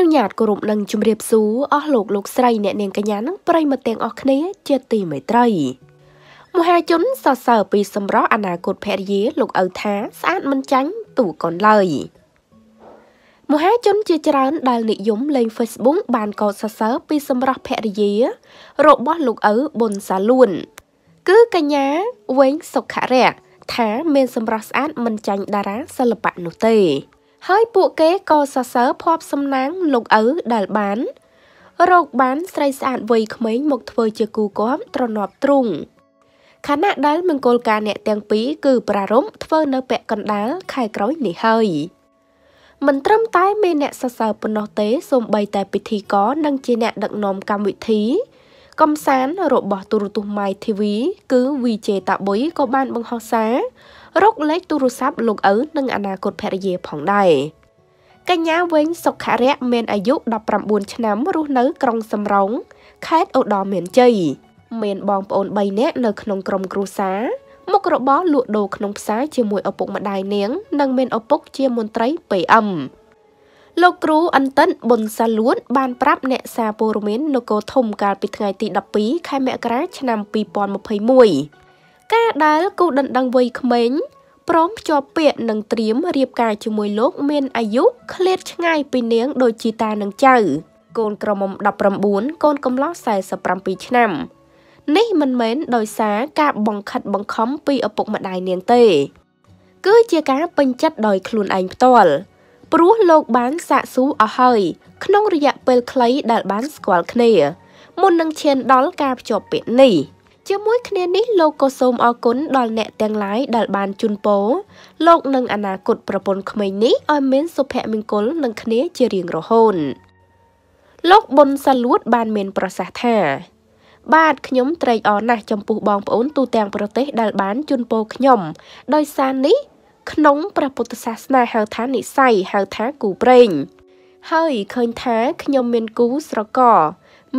នុញ្ញាតគោរពនឹងជម្រាបសួរអស់លោកលោកស្រីអ្នកនាងកញ្ញានិងប្រិយមិត្តទាំងអស់គ្នាជាទីមេត្រីមហាជនសរសើរពីសម្រស់អនាគតភរិយាលោកឪថាស្អាតមិនចាញ់ទូកូនឡើយមហាជនជាច្រើនដែលនិយមលេង Facebook បានកោតសរសើរពីសម្រស់ភរិយា របស់លោកឪប៊ុនសាលួន គឺកញ្ញាវែងសុខរៈថាមានសម្រស់ស្អាតមិនចាញ់តារាសិល្បៈនោះទេ ហើយពួកគេក៏សរសើរភ័ព្វសំណាងលោកឪដែលបានរកបានស្រីស្អាតវ័យក្មេងមកធ្វើជាគូគាំត្រណប់ទ្រុងខណៈដែលមង្គលការអ្នកទាំងពីរគឺប្រារព្ធធ្វើនៅពាក់កណ្ដាលខែក្រោយនេះហើយមិនត្រឹមតែមានអ្នកសរសើរប៉ុណ្ណោះទេសូម្បីតែពិធីករនិងជាអ្នកដឹកនាំកម្មវិធី កំសាន្តរបស់ទូរទស្សន៍ My TV គឺ VJ តាបុយក៏បានបង្ហោះសារ រកលេខទូរស័ព្ទលោកឪនិងអនាគតភរិយាផងដែរកញ្ញាវិញសុខរៈមានអាយុ19ឆ្នាំរស់នៅក្រុងសំរោងខេត្តឧត្តរមានជ័យមានបងប្អូន3នាក់នៅក្នុងក្រុមគ្រួសារមុខរបរលក់ដូរក្នុងផ្សារជាមួយឪពុកម្ដាយនាង និងមានឪពុកជាមន្ត្រី PM លោកគ្រូអន្តិនប៊ុនសាលួតបានប្រាប់អ្នកសារព័ត៌មាននគរធំកាលពីថ្ងៃទី12ខែមករាឆ្នាំ2021 ការដែលគូដណ្ដឹងវ័យក្មេងព្រមភ្ជាប់ពាក្យនិងត្រៀមរៀបការជាមួយលោកមានអាយុឃ្លាតឆ្ងាយពីនាងដូចជាតានិងចៅកូនក្រមុំ19កូនកំឡោះ47ឆ្នាំ នេះមិនមែនដោយសារការបង្ខិតបង្ខំពីឪពុកម្ដាយនាងទេ គឺជាការពេញចិត្តដោយខ្លួនឯងផ្ទាល់ព្រោះលោកបានសាកសួរអស់ហើយក្នុងរយៈពេលខ្លីដែលបានស្គាល់គ្នាមុននឹងឈានដល់ការភ្ជាប់ពាក្យនេះ ជាមួយគ្នានេះលោកក៏សូមអរគុណដល់អ្នកទាំងឡាយដែលបានជូនពរលោកនិងអនាគតប្រពន្ធក្មេងនេះឲ្យមានសុភមង្គលនឹងគ្នាជារៀងរហូតលោកប៊ុនសាលួតបានមានប្រសាសន៍ថាបាទខ្ញុំត្រេកអរណាស់ចំពោះបងប្អូនទូទាំងប្រទេសដែលបានជូនពរខ្ញុំ ដោយសារនេះ ក្នុងព្រះពុទ្ធសាសនាហៅថានិស័យហៅថាគូព្រេងហើយឃើញថាខ្ញុំមានគូស្រករ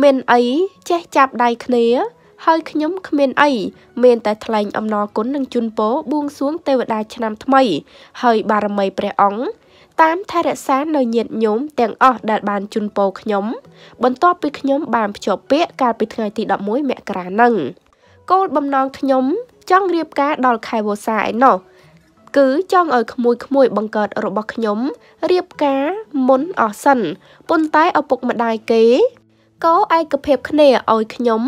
មានអីចេះចាប់ដៃគ្នា ហើយខ្ញុំគ្មានអីមានតែថ្លែងអំណរគុណនិងជូនពរបួងសួងទេវតាឆ្នាំថ្មី ហើយបារមីព្រះអង្គតាមថែរក្សានៅញាតិញោមទាំងអស់ដែលបានជូនពរខ្ញុំ បន្ទាប់ពីខ្ញុំបានភ្ជាប់ពាក្យកាលពីថ្ងៃទី11មករានឹងគោលបំណងខ្ញុំចង់រៀបការដល់ខែវស្សាឯណោះគឺចង់ឲ្យក្មួយក្មួយបង្កើតរបស់ខ្ញុំរៀបការមុនអស់សិនប៉ុន្តែឪពុកម្ដាយគេក៏ឯកភាពគ្នាឲ្យខ្ញុំ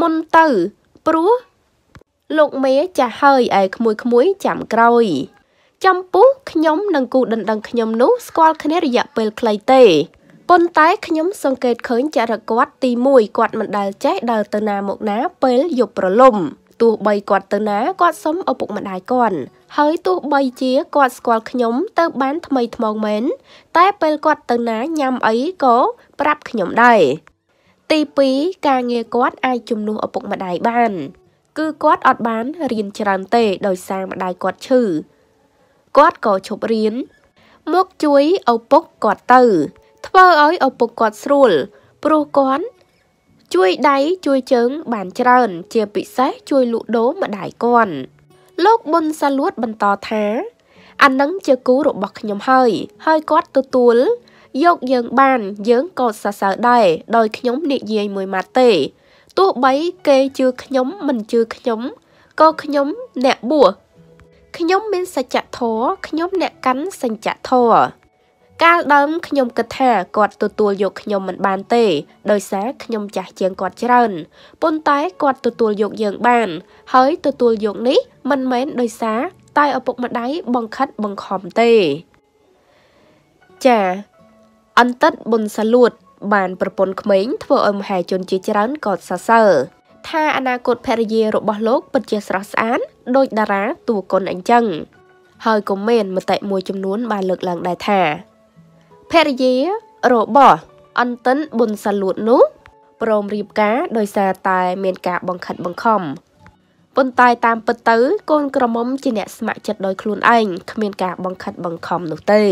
មុនទៅ ព្រោះលោកមេចាស់ហើយឯក្មួយក្មួយចាំក្រោយចំពោះខ្ញុំនិងគូដណ្ដឹងខ្ញុំនោះស្គាល់គ្នារយៈពេលខ្លីទេប៉ុន្តែខ្ញុំសង្កេតឃើញចរិតគាត់ទី1គាត់មិនដែលចេះដើរទៅណាមកណាពេលយប់ប្រលំទោះបីគាត់ទៅណាគាត់សុំឪពុកម្ដាយគាត់ហើយទោះបីជាគាត់ស្គាល់ខ្ញុំទៅបានថ្មីថ្មោងមែនតែពេលគាត់ទៅណាញ៉ាំអីក៏ប្រាប់ខ្ញុំដែរ ទី2ការងារគាត់អាចជំនួសឪពុកម្ដាយបាន គឺគាត់អត់បានរៀនច្រើនទេដោយសារម្ដាយគាត់ឈឺគាត់ក៏ឈប់រៀនមកជួយឪពុកគាត់ទៅ ធ្វើឲ្យឪពុកគាត់ស្រួលព្រោះគាត់ជួយដៃជួយជើងបានច្រើន ជាពិសេសជួយលក់ដូរម្ដាយគាត់លោកប៊ុនសាលួតបន្តថាអានឹងជាគូរបស់ខ្ញុំហើយ ហើយគាត់ទទួល យកយើងបានយើងក៏សរសើរដែរដោយខ្ញុំនិយាយមួយម៉ាត់ទេទោះបីគេជឿខ្ញុំមិនជឿខ្ញុំក៏ខ្ញុំអ្នកបួសខ្ញុំមានសច្ចធម៌ខ្ញុំអ្នកកាន់សញ្ញធម៌កាលដើមខ្ញុំគិតថាគាត់ទទួលយកខ្ញុំមិនបានទេដោយសារខ្ញុំចាស់ជាងគាត់ច្រើនប៉ុន្តែគាត់ទទួលយកយើងបាន ហើយទទួលយកនេះមិនមែនដោយសារតែឪពុកម្ដាយបង្ខិតបង្ខំទេចា អន្តិតប៊ុនសាលួត បានប្រពន្ធក្មេងធ្វើឲ្យមហាជនជាច្រើនកោតសរសើរថាអនាគតភរិយារបស់លោកពិតជាស្រស់ស្អាតដូចតារាតួកុនអញ្ចឹងហើយក៏មានមតិមួយចំនួនបានលើកឡើងដែរថាភរិយារបស់អន្តិនប៊ុនសាលួតនោះព្រមរៀបការដោយសារតែមានការបង្ខិតបង្ខំប៉ុន្តែតាមពិតទៅ កូនក្រមុំជាអ្នកស្ម័គ្រចិត្តដោយខ្លួនឯងគ្មានការបង្ខិតបង្ខំនោះទេ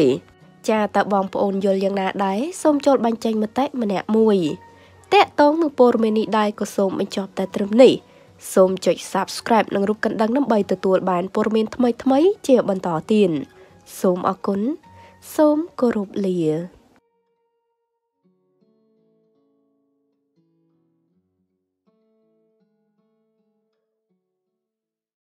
ចាតើបងប្អូនយល់យ៉ាងណាដែរសូមចូលបញ្ចេញមតិម្នាក់មួយតកតងនឹងព័ត៌មាននេះដែរក៏សូមបញ្ចប់តែត្រឹមនេះសូមចុច Subscribe និងរូបកណ្ដឹងដើម្បីទទួលបានព័ត៌មានថ្មីៗជាបន្តទៀតសូមអរគុណសូមគោរពលា